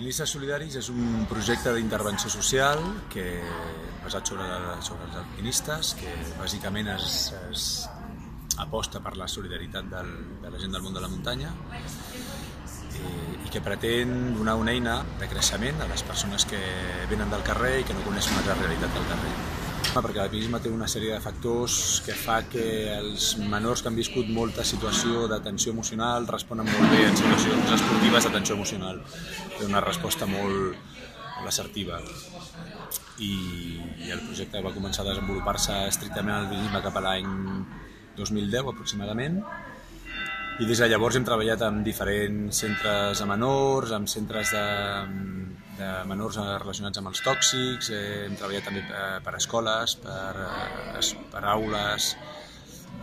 Alpinistes Solidaris és un projecte d'intervenció social que basat sobre, sobre els alpinistes, que bàsicament es, es aposta per la solidaritat del, de la gent del món de la muntanya i, i que pretén donar una eina de creixement a les persones que venen del carrer i que no coneixen la realitat del carrer perquè l'alpinisme té una sèrie de factors que fa que els menors que han viscut molta situació de tensió emocional responen molt bé en situacions esportives de tensió emocional. Té una resposta molt, assertiva. I, I el projecte va començar a desenvolupar-se estrictament al alpinisme cap a l'any 2010 aproximadament i des de llavors hem treballat amb diferents centres a menors, amb centres de, de menors relacionats amb els tòxics, eh, hem treballat també per, per escoles, per, eh, per aules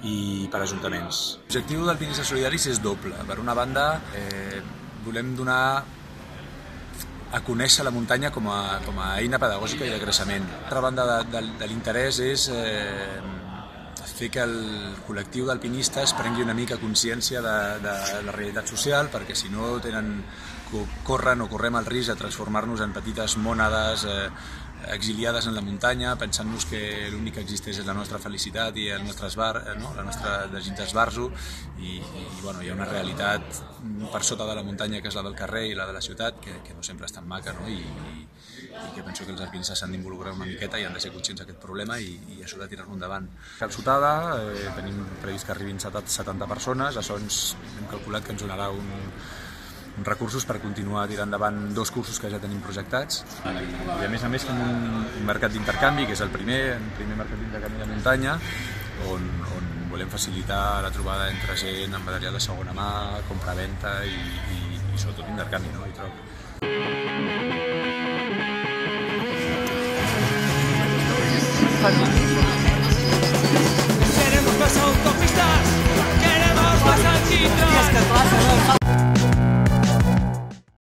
i per ajuntaments. L'objectiu d'Alpinistes Solidaris és doble. Per una banda, eh, volem donar a conèixer la muntanya com a, com a eina pedagògica i de creixement. L'altra banda de, de, de l'interès és eh, fer que el col·lectiu d'alpinistes prengui una mica consciència de, de la realitat social, perquè si no tenen, corren o correm el risc de transformar-nos en petites mònades eh, exiliades en la muntanya, pensant-nos que l'únic que existeix és la nostra felicitat i el nostre esbar, eh, no? la nostra desig d'esbarzo i, i bueno, hi ha una realitat per sota de la muntanya que és la del carrer i la de la ciutat que, que no sempre és tan maca no? I, i, i que penso que els alpinistes s'han d'involucrar una miqueta i han de ser conscients d'aquest problema i, i això de tirar-lo endavant. Cal Sotada eh, tenim previst que arribin 70 persones, això ens hem calculat que ens donarà un, recursos per continuar tirant endavant dos cursos que ja tenim projectats i, a més a més fem un, mercat d'intercanvi que és el primer, el primer mercat d'intercanvi de muntanya on, on volem facilitar la trobada entre gent amb material de segona mà, compra-venda i, i, i sobretot intercanvi no? I.